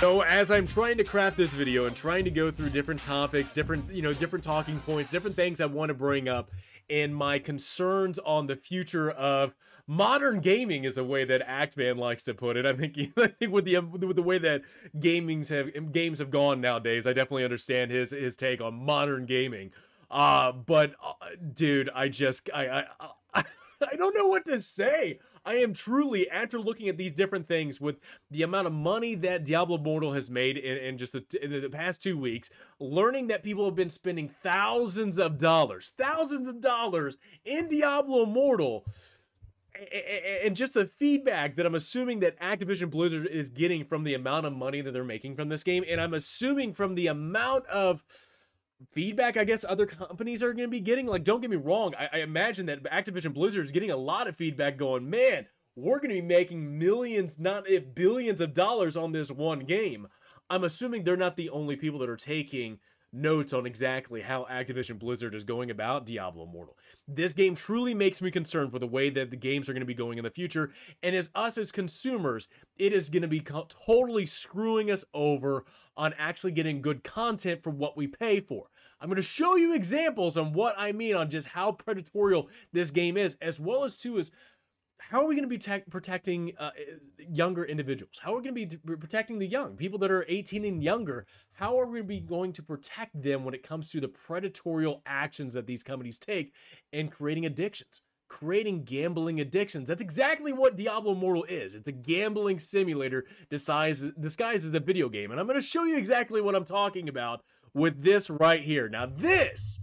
So as I'm trying to craft this video and trying to go through different topics, different, you know, different talking points, different things I want to bring up and my concerns on the future of modern gaming is the way that Actman likes to put it. I think I think with the with the way that gamings have games have gone nowadays, I definitely understand his his take on modern gaming. Uh but uh, dude, I just I I I don't know what to say. I am truly, after looking at these different things with the amount of money that Diablo Immortal has made in, in just the, in the past two weeks, learning that people have been spending thousands of dollars, thousands of dollars in Diablo Immortal, and just the feedback that I'm assuming that Activision Blizzard is getting from the amount of money that they're making from this game, and I'm assuming from the amount of feedback I guess other companies are going to be getting. Like, don't get me wrong, I, I imagine that Activision Blizzard is getting a lot of feedback going, man, we're going to be making millions, not if billions of dollars on this one game. I'm assuming they're not the only people that are taking notes on exactly how Activision Blizzard is going about Diablo Immortal. This game truly makes me concerned for the way that the games are going to be going in the future, and as us as consumers, it is going to be totally screwing us over on actually getting good content for what we pay for. I'm going to show you examples on what I mean on just how predatory this game is, as well as too as how are we going to be protecting uh, younger individuals? How are we going to be protecting the young people that are 18 and younger? How are we going to be going to protect them when it comes to the predatory actions that these companies take and creating addictions? creating gambling addictions. That's exactly what Diablo Immortal is. It's a gambling simulator disguised, disguised as a video game. And I'm going to show you exactly what I'm talking about with this right here. Now, this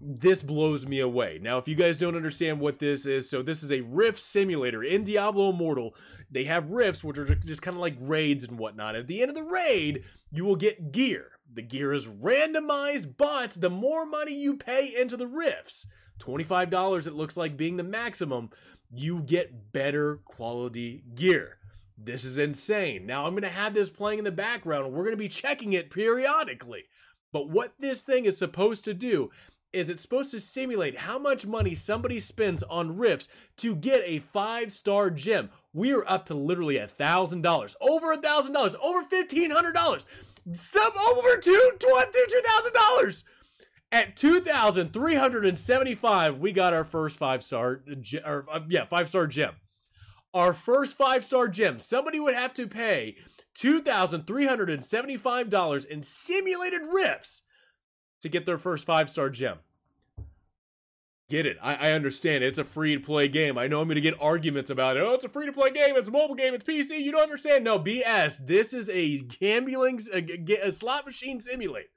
this blows me away. Now, if you guys don't understand what this is, so this is a rift simulator in Diablo Immortal. They have rifts, which are just kind of like raids and whatnot. At the end of the raid, you will get gear. The gear is randomized, but the more money you pay into the rifts, $25 it looks like being the maximum, you get better quality gear. This is insane. Now, I'm going to have this playing in the background, and we're going to be checking it periodically. But what this thing is supposed to do is it's supposed to simulate how much money somebody spends on rifts to get a five star gem. We are up to literally a thousand dollars, over a thousand dollars, over fifteen hundred dollars, some over two two thousand dollars. At two thousand three hundred and seventy five, we got our first five star, or uh, yeah, five star gem. Our first five star gem. Somebody would have to pay two thousand three hundred and seventy five dollars in simulated rifts to get their first five star gem. Get it. I, I understand. It's a free to play game. I know I'm going to get arguments about it. Oh, it's a free to play game. It's a mobile game. It's PC. You don't understand. No, BS. This is a gambling, a, a slot machine simulator.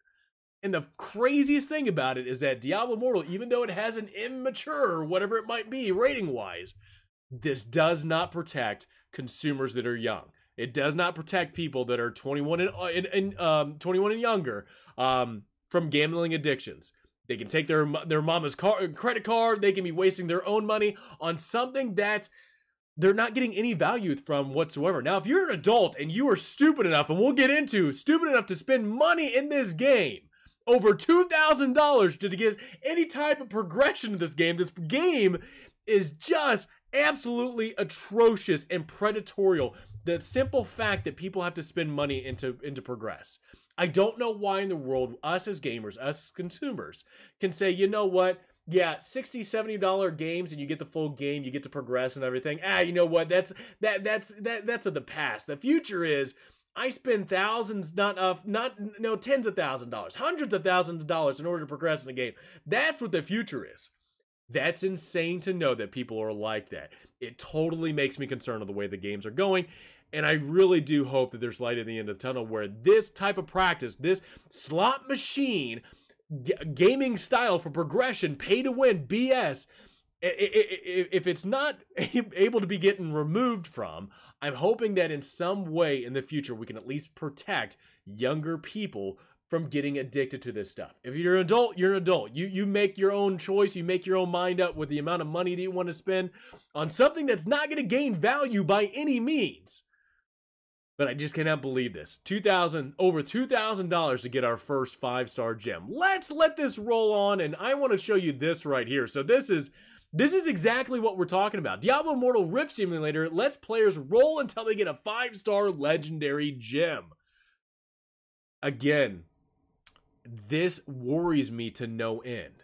And the craziest thing about it is that Diablo Immortal, even though it has an immature, whatever it might be, rating wise, this does not protect consumers that are young. It does not protect people that are 21 and, uh, and, and um, 21 and younger. Um, from gambling addictions. They can take their their mama's car, credit card. They can be wasting their own money on something that they're not getting any value from whatsoever. Now, if you're an adult and you are stupid enough, and we'll get into stupid enough to spend money in this game, over two thousand dollars to get any type of progression in this game, this game is just absolutely atrocious and predatory. The simple fact that people have to spend money into into progress. I don't know why in the world us as gamers, us consumers, can say, you know what? Yeah, 60 70 dollar games and you get the full game, you get to progress and everything. Ah, you know what? That's that that's that that's of the past. The future is I spend thousands, not of, not no tens of thousands of dollars, hundreds of thousands of dollars in order to progress in a game. That's what the future is. That's insane to know that people are like that. It totally makes me concerned of the way the games are going. And I really do hope that there's light at the end of the tunnel where this type of practice, this slot machine g- gaming style for progression, pay to win, BS, if it's not able to be getting removed from, I'm hoping that in some way in the future we can at least protect younger people from getting addicted to this stuff. If you're an adult, you're an adult. You you make your own choice, you make your own mind up with the amount of money that you want to spend on something that's not going to gain value by any means. But I just cannot believe this. 2000 over $2,000 to get our first 5-star gem. Let's let this roll on and I want to show you this right here. So this is this is exactly what we're talking about. Diablo Immortal Rift Simulator lets players roll until they get a 5-star legendary gem. again, this worries me to no end.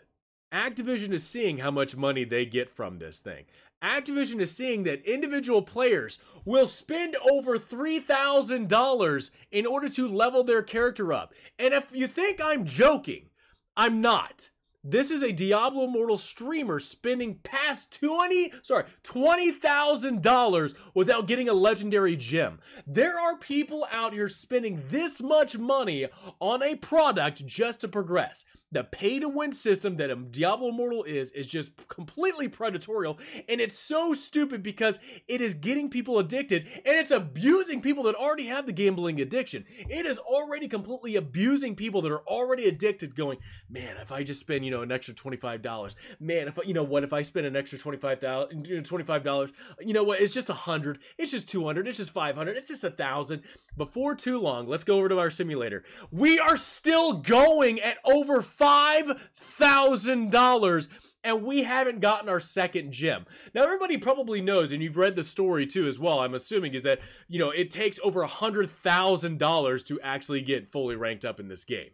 Activision is seeing how much money they get from this thing. Activision is seeing that individual players will spend over $3,000 in order to level their character up. And if you think I'm joking, I'm not. This is a Diablo Immortal streamer spending past 20, sorry, $20,000 without getting a legendary gem. There are people out here spending this much money on a product just to progress. The pay to win system that um, Diablo Immortal is is just completely predatory and it's so stupid because it is getting people addicted and it's abusing people that already have the gambling addiction. It is already completely abusing people that are already addicted going, "Man, if I just spend, you know, an extra $25, man, if you know what, if I spend an extra $25, $25, you know what, it's just a 100, it's just 200, it's just 500, it's just a 1000. Before too long, let's go over to our simulator. We are still going at over $5,000 and we haven't gotten our second gem. Now, everybody probably knows, and you've read the story too as well, I'm assuming, is that, you know, it takes over a $100,000 to actually get fully ranked up in this game.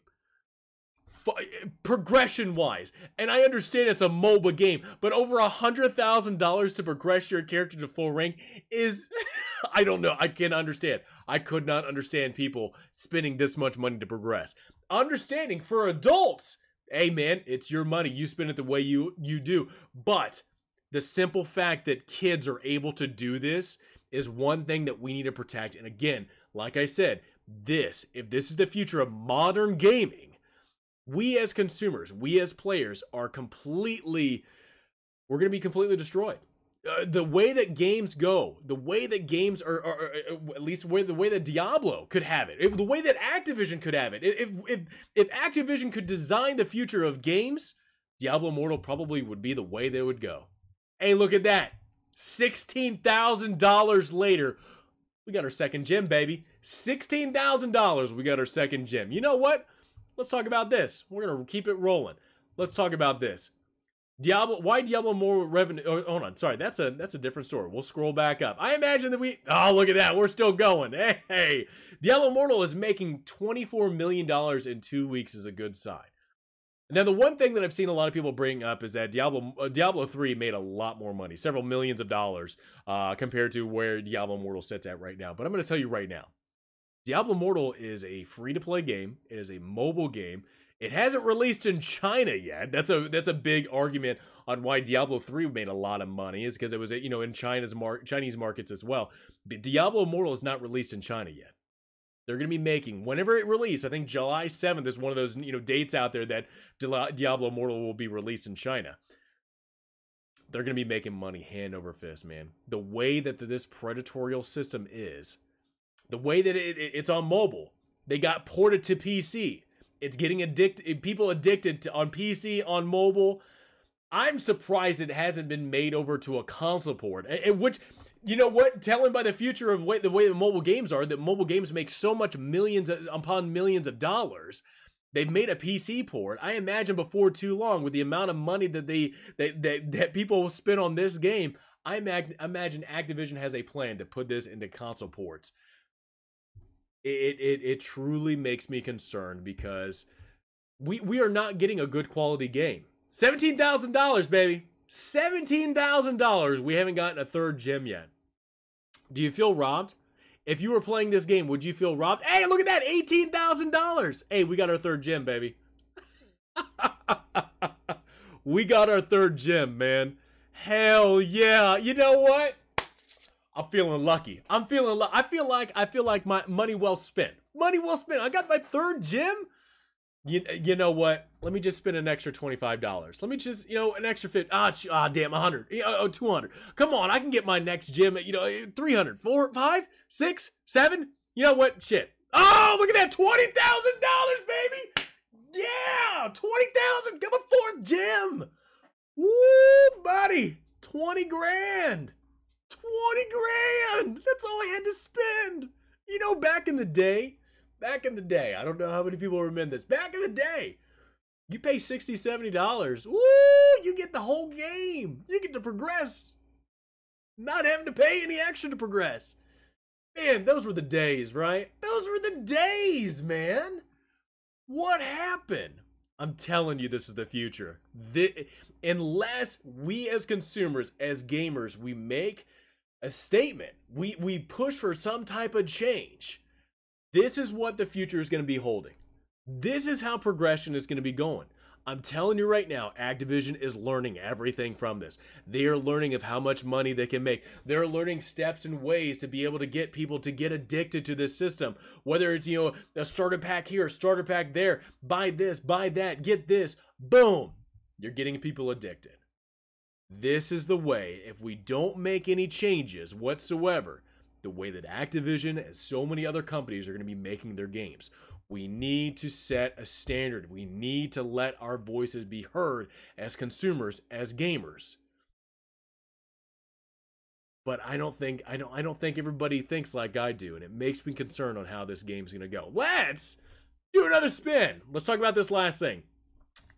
Progression wise, and I understand it's a MOBA game, but over a hundred thousand dollars to progress your character to full rank is, I don't know, I can't understand. I could not understand people spending this much money to progress. Understanding for adults hey man it's your money. You spend it the way you you do. But the simple fact that kids are able to do this is one thing that we need to protect. And again like i said this if this is the future of modern gaming we as consumers we as players are completely we're going to be completely destroyed uh, the way that games go, the way that games are, are, are, uh, at least the way that Diablo could have it, if the way that Activision could have it, if if if Activision could design the future of games, Diablo Immortal probably would be the way they would go. Hey, look at that! Sixteen thousand dollars later, we got our second gem, baby. Sixteen thousand dollars, we got our second gem. You know what? Let's talk about this. We're gonna keep it rolling. Let's talk about this. Diablo, why Diablo more revenue? Oh, hold on, sorry, that's a that's a different story. We'll scroll back up. I imagine that we. Oh, look at that, we're still going. Hey, hey. Diablo Immortal is making twenty four million dollars in two weeks is a good sign. Now, the one thing that I've seen a lot of people bring up is that Diablo uh, Diablo three made a lot more money, several millions of dollars, uh, compared to where Diablo Immortal sits at right now. But I'm going to tell you right now, Diablo Immortal is a free to play game. It is a mobile game. It hasn't released in China yet. That's a that's a big argument on why Diablo 3 made a lot of money is because it was you know in China's mar- Chinese markets as well. But Diablo Immortal is not released in China yet. They're going to be making whenever it released. I think July 7th is one of those you know dates out there that Diablo Immortal will be released in China. They're going to be making money hand over fist, man. The way that this predatorial system is, the way that it, it, it's on mobile, they got ported to PC it's getting addicted. People addicted to, on PC, on mobile. I'm surprised it hasn't been made over to a console port. Which, you know what? Telling by the future of way, the way the mobile games are, that mobile games make so much millions uh, upon millions of dollars. They've made a PC port. I imagine before too long, with the amount of money that they that that, that people will spend on this game, I imagine Activision has a plan to put this into console ports it it it truly makes me concerned because we we are not getting a good quality game. Seventeen thousand dollars, baby. Seventeen thousand dollars. We haven't gotten a third gem yet. Do you feel robbed? If you were playing this game, would you feel robbed? Hey, look at that, eighteen thousand dollars. Hey, we got our third gem, baby. we got our third gem, man. Hell yeah. You know what? I'm feeling lucky. I'm feeling. Lu- I feel like I feel like my money well spent. Money well spent. I got my third gym. You, you know what? Let me just spend an extra $25. Let me just, you know, an extra 50. Ah, ah damn, 100. Oh, 200. Come on, I can get my next gym at, you know, 300, 4, 5, 6, 7. You know what? Shit. Oh, look at that. $20,000, baby. Yeah, 20,000. Get my fourth gym. Woo, buddy. 20 grand. 20 grand! That's all I had to spend! You know, back in the day, back in the day, I don't know how many people remember this. Back in the day, you pay 60 $70. Woo! You get the whole game. You get to progress. Not having to pay any extra to progress. Man, those were the days, right? Those were the days, man. What happened? I'm telling you, this is the future. The, unless we as consumers, as gamers, we make a statement, we, we push for some type of change, this is what the future is going to be holding. This is how progression is going to be going. I'm telling you right now, Activision is learning everything from this. They are learning of how much money they can make. They're learning steps and ways to be able to get people to get addicted to this system. Whether it's, you know, a starter pack here, a starter pack there, buy this, buy that, get this, boom. You're getting people addicted. This is the way, if we don't make any changes whatsoever, the way that Activision and so many other companies are going to be making their games. We need to set a standard. We need to let our voices be heard as consumers, as gamers. But I don't think I don't I don't think everybody thinks like I do, and it makes me concerned on how this game's gonna go. Let's do another spin. Let's talk about this last thing.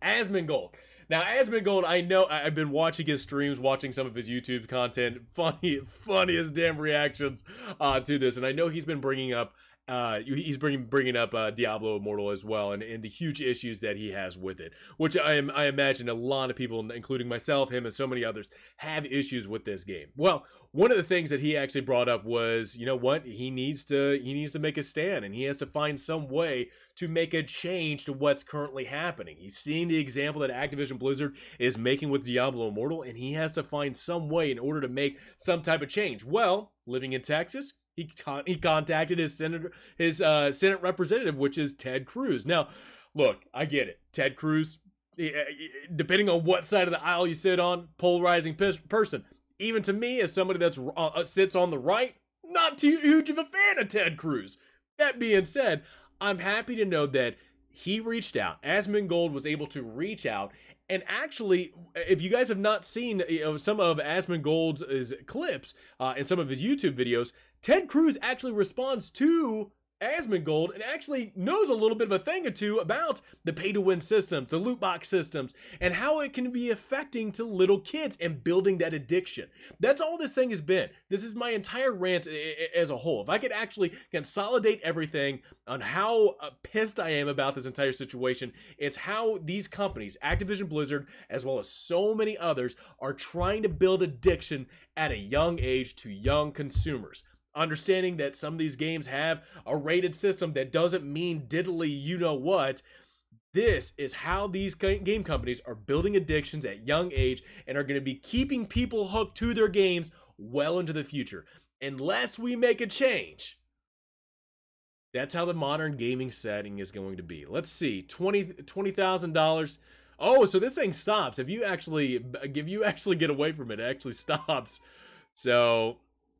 Asmongold. Now, Asmongold, I know I've been watching his streams, watching some of his YouTube content, funny, funniest damn reactions uh, to this, and I know he's been bringing up uh, he's bringing bringing up uh, Diablo Immortal as well, and, and the huge issues that he has with it, which I am I imagine a lot of people, including myself, him, and so many others, have issues with this game. Well, one of the things that he actually brought up was, you know what, he needs to he needs to make a stand, and he has to find some way to make a change to what's currently happening. He's seeing the example that Activision Blizzard is making with Diablo Immortal, and he has to find some way in order to make some type of change. Well, living in Texas, he con- he contacted his senator his uh, Senate representative, which is Ted Cruz. Now, look, I get it. Ted Cruz, depending on what side of the aisle you sit on, polarizing person. Even to me, as somebody that's uh, sits on the right, not too huge of a fan of Ted Cruz. That being said, I'm happy to know that he reached out. Asmongold was able to reach out and actually, if you guys have not seen you know, some of Asmongold's clips uh, and some of his YouTube videos, Ted Cruz actually responds to Asmongold and actually knows a little bit of a thing or two about the pay to win systems, the loot box systems, and how it can be affecting to little kids and building that addiction. That's all this thing has been. This is my entire rant as a whole. If I could actually consolidate everything on how uh, pissed I am about this entire situation, it's how these companies, Activision Blizzard, as well as so many others, are trying to build addiction at a young age to young consumers understanding that some of these games have a rated system that doesn't mean diddly you know what. This is how these game companies are building addictions at young age and are going to be keeping people hooked to their games well into the future. Unless we make a change. That's how the modern gaming setting is going to be. Let's see, $20,000. $20, oh, so this thing stops. If you actually if you actually get away from it, it actually stops. So,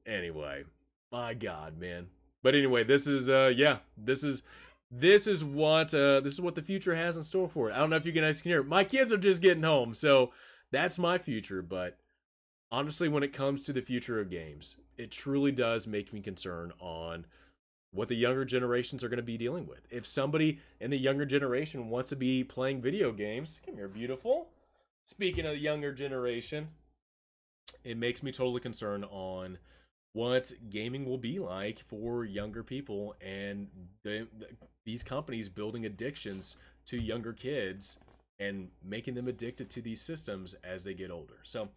anyway, my God, man. But anyway, this is uh yeah, this is this is what uh this is what the future has in store for it. I don't know if you guys can hear. My kids are just getting home, so that's my future. But honestly, when it comes to the future of games, it truly does make me concerned on what the younger generations are going to be dealing with. If somebody in the younger generation wants to be playing video games, come here, beautiful. Speaking of the younger generation, it makes me totally concerned on what gaming will be like for younger people and the, the, these companies building addictions to younger kids and making them addicted to these systems as they get older. So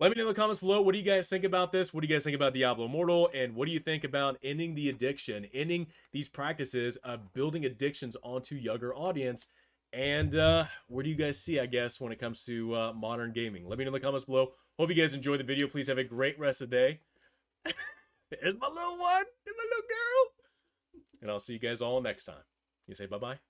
let me know in the comments below. What do you guys think about this? What do you guys think about Diablo Immortal? And what do you think about ending the addiction, ending these practices of building addictions onto younger audience? And uh, where do you guys see, I guess, when it comes to uh, modern gaming? Let me know in the comments below. Hope you guys enjoyed the video. Please have a great rest of the day. There's my little one. There's my little girl. And I'll see you guys all next time. You say bye-bye? Bye.